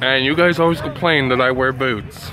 And you guys always complain that I wear boots.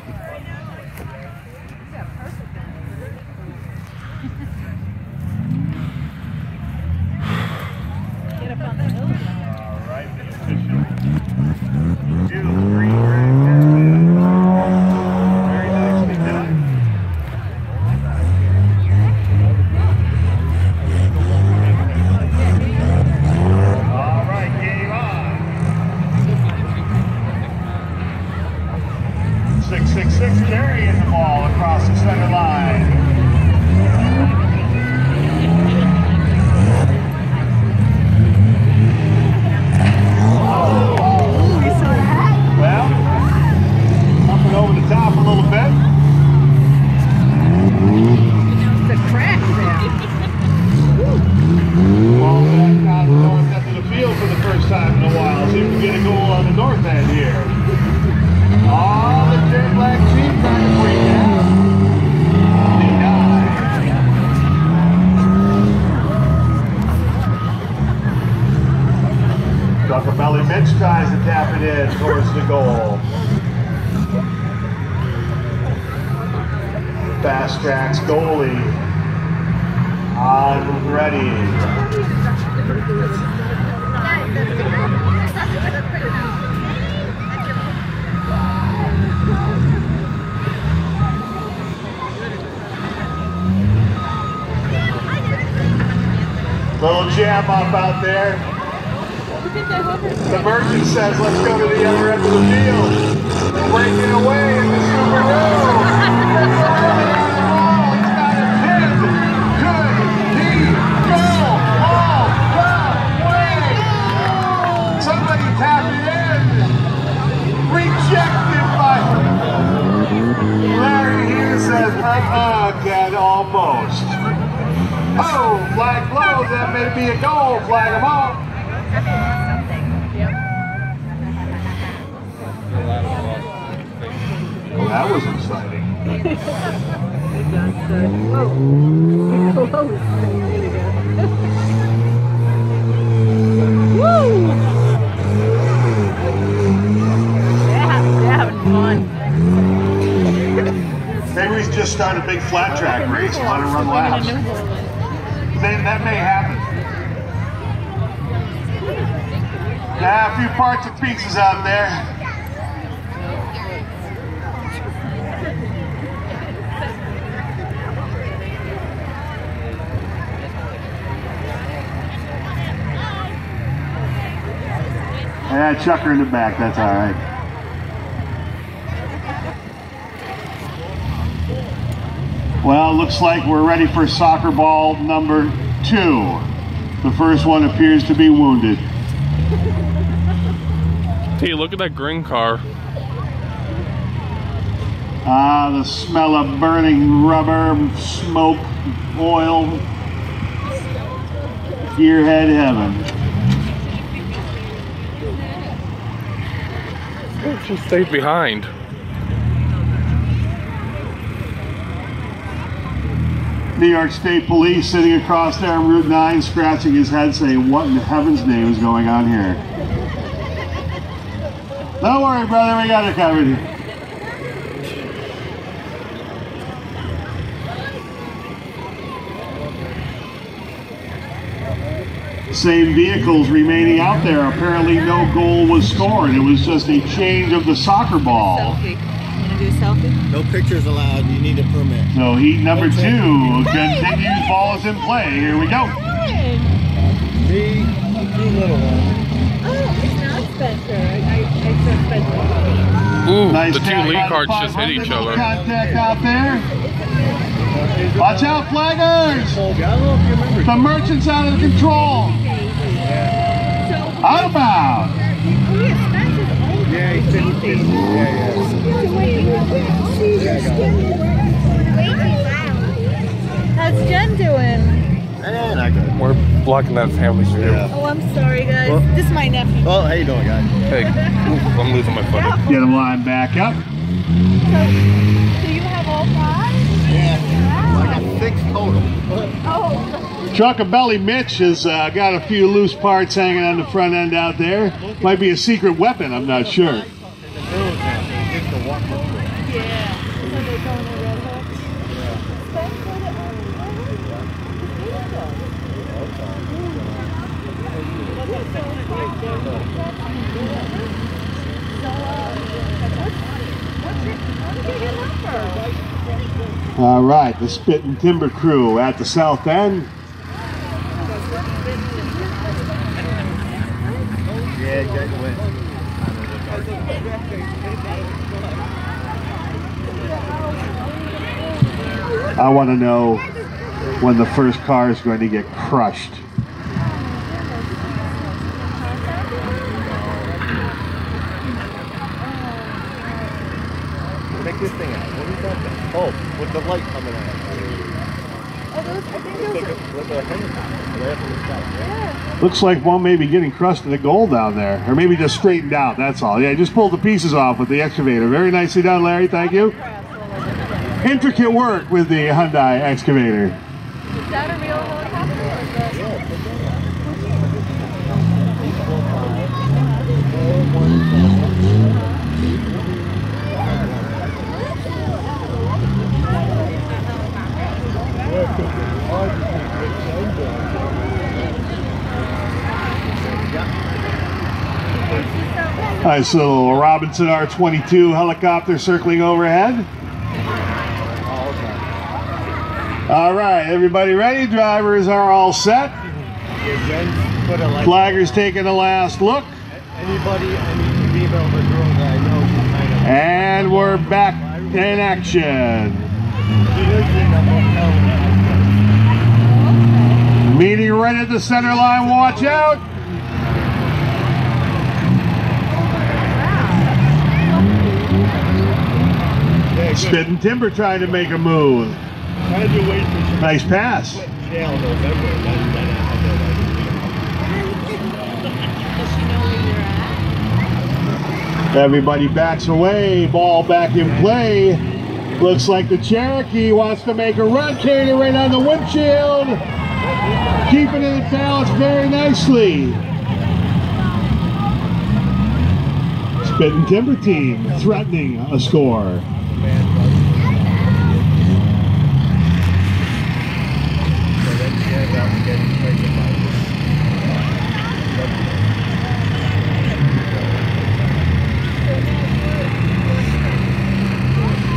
Mitch tries to tap it in towards the goal. Fast tracks goalie on ready. Little jam up out there. The merchant says, let's go to the other end of the field. Breaking away in the Super Bowl. Somebody tap it in. Rejected by Larry here says, uh-uh, Ken, almost. Oh, flag low, that may be a goal, flag him off. That was exciting. Woo! They're having, fun. Maybe we just start a big flat track race and let it run laps. May, that may happen. Yeah, a few parts and pieces out there. Yeah, chuck her in the back, that's all right. Well, looks like we're ready for soccer ball number two. The first one appears to be wounded. Hey, look at that green car. Ah, the smell of burning rubber, smoke, oil. Gearhead heaven. She stayed behind. New York State Police sitting across there on Route 9, scratching his head, saying, What in heaven's name is going on here? Don't worry, brother, we got it covered. Same vehicles remaining out there. Apparently, no goal was scored. It was just a change of the soccer ball. Selfie. Wanna do a selfie? No pictures allowed. You need a permit. So heat number two continues. Ball is in play. Here we go. See, little ones. Oh, it's not Spencer. I, I, I Spencer. Ooh, Nice the two lead on cards just hit each other. Contact out there. Watch out, flaggers! I don't know if you remember. The merchant's out of control. So, Out of bounds. oh yeah, Spencer's older. Yeah, he's 15. Yeah, yeah. How's Jen doing? Eh, not good. We're blocking that family's view. Yeah. Oh, I'm sorry, guys. Well- this is my nephew. Well, how you doing, guys? Hey, ooh, I'm losing my footing. Get him line back up. So, do you have all five? Yeah. I got six total. Oh, Truckabelly Mitch has uh, got a few loose parts hanging on the front end out there. Might be a secret weapon, I'm not sure. Yeah. So they go in All right, the Spit and Timber crew at the south end. Yeah. I want to know when the first car is going to get crushed. Check this thing out. What is? Oh, with the light coming out. Oh, those, I think Look those at are, look at the right up in yeah. Looks like one may be getting crusted to the gold down there, or maybe just straightened out. That's all. Yeah, just pulled the pieces off with the excavator. Very nicely done, Larry. Thank you. Crafts all over. Intricate work with the Hyundai excavator. Is that a real helicopter or is that? Nice little Robinson R22 helicopter circling overhead. All right, everybody ready? Drivers are all set. Yeah, Jen put a light. Flaggers taking a last look. Anybody, any female or girl that I know can kind of. And we're back in action. She lives in the hotel. Meeting right at the center line. Watch out. Good. Timber trying to make a move. Why did you wait for some Nice pass. jail in November? Then, then I had Does she know where you're at? Everybody backs away. Ball back in play. Looks like the Cherokee wants to make a run. Carrying it right on the windshield. Keeping it in balance very nicely. Spit and Timber team threatening a score.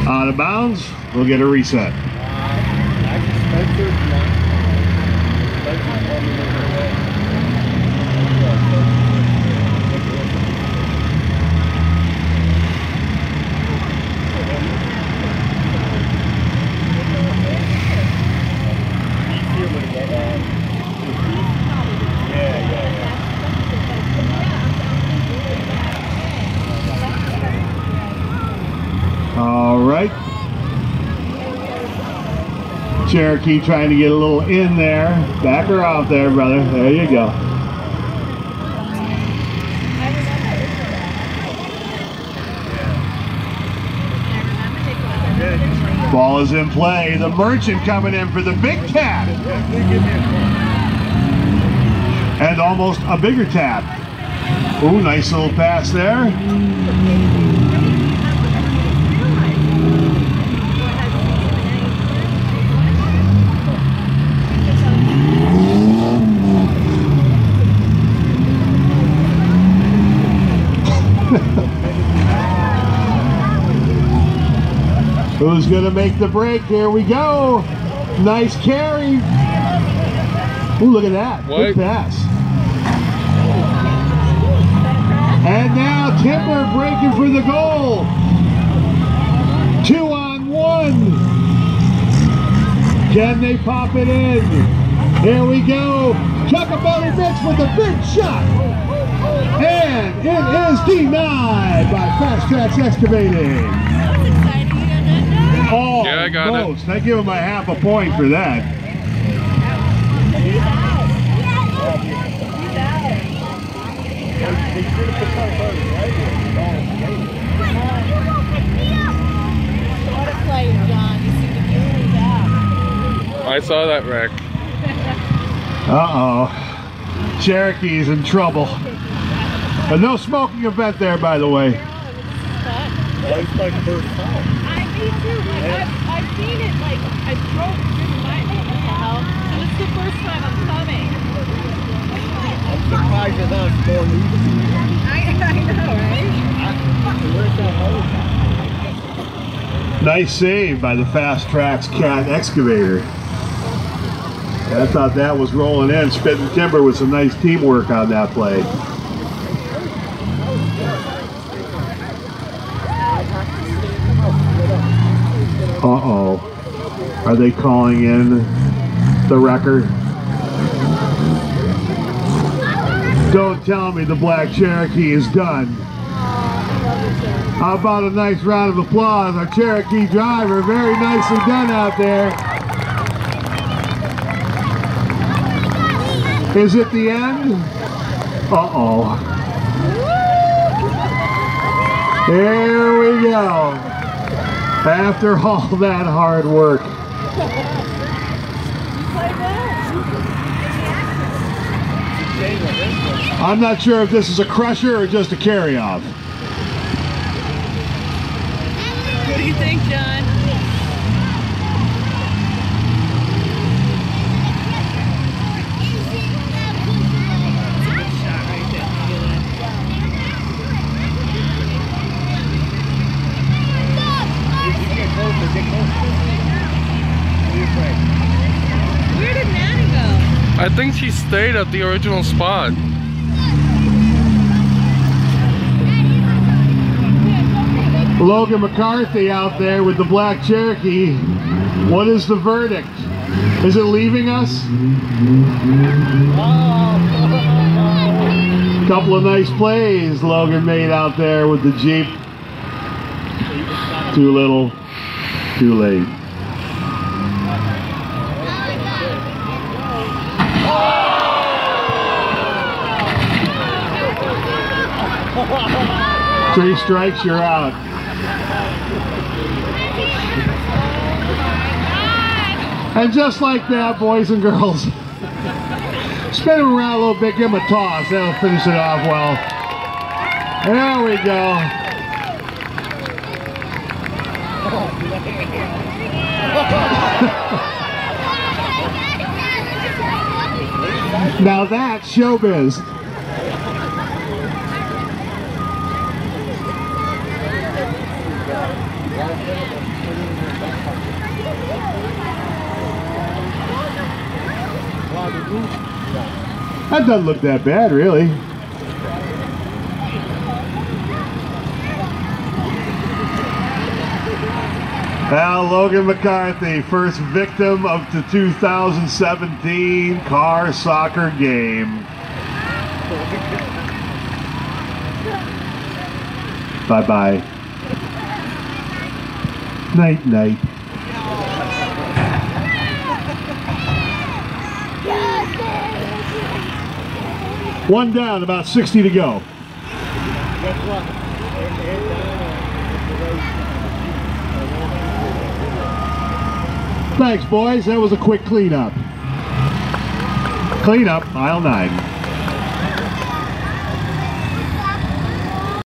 Out of bounds. We'll get a reset. Actually, Spencer's not. Spencer's coming in her way. Easier when you get on. Yeah, yeah, yeah. All right. Cherokee trying to get a little in there. Back her off there, brother. There you go. Ball is in play. The merchant coming in for the big tap. And almost a bigger tap. Ooh, nice little pass there. Who's going to make the break? Here we go. Nice carry. Ooh, look at that. Good What? pass. And now Timber breaking for the goal. Two on one. Can they pop it in? Here we go. Chuckabelly Mitch with a big shot. And it is denied by Fast Tracks Excavating. That was exciting. You got that done? Oh, Yeah, I got it. I give him a half a point for that. He's out. He's out. What a play, John. You see the beauty out. I saw that wreck. Uh-oh. Cherokee's in trouble. But no smoking event there, by the way. Well, it's like first time. I me too. Like I've, I've seen it. Like I drove driven by it. What the hell? So it's the first time I'm coming. I'm surprised it's not more easy. I, I know, right? Where's that hose? Nice save by the Fast Tracks Cat Excavator. I thought that was rolling in, Spit and Timber with some nice teamwork on that play. Uh-oh. Are they calling in the wrecker? Don't tell me the Black Cherokee is done. How about a nice round of applause? Our Cherokee driver, very nicely done out there. Is it the end? Uh-oh. Here we go. After all that hard work. I'm not sure if this is a crusher or just a carry-off. What do you think, John? I think she stayed at the original spot. Logan McCarthy out there with the Black Cherokee. What is the verdict? Is it leaving us? A Couple of nice plays Logan made out there with the Jeep. Too little, too late. Three strikes, you're out. And just like that, boys and girls, spin him around a little bit, give him a toss. That'll finish it off well. There we go. Now that's showbiz. That doesn't look that bad, really. Now, Logan McCarthy, first victim of the 2017 car soccer game. Bye bye. One down, about 60 to go. Thanks, boys. That was a quick cleanup. Cleanup, aisle nine.